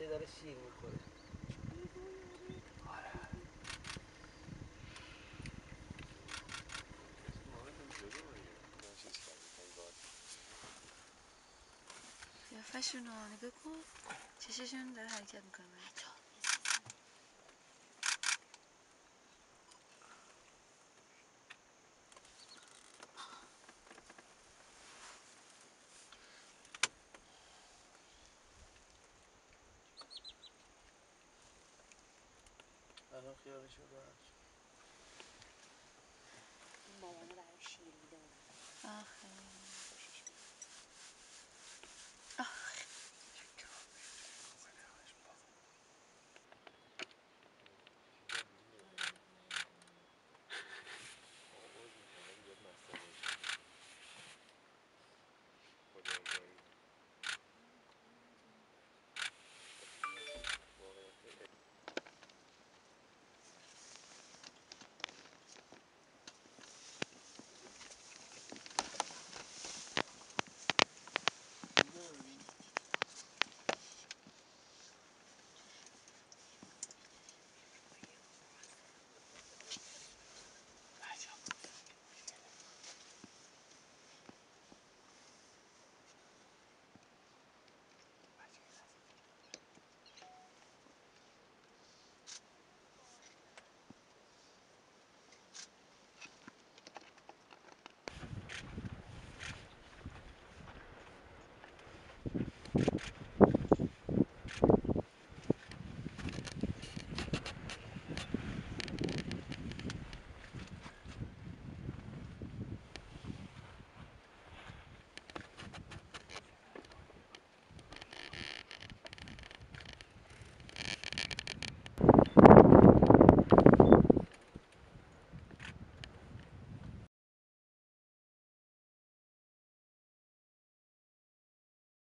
بچه داره شیر می‌خوره قیافشون رو نگاه کن چششون داره حرکت می‌کنه الان خیالشو راحت شد. مامانه برای شیر میده آخه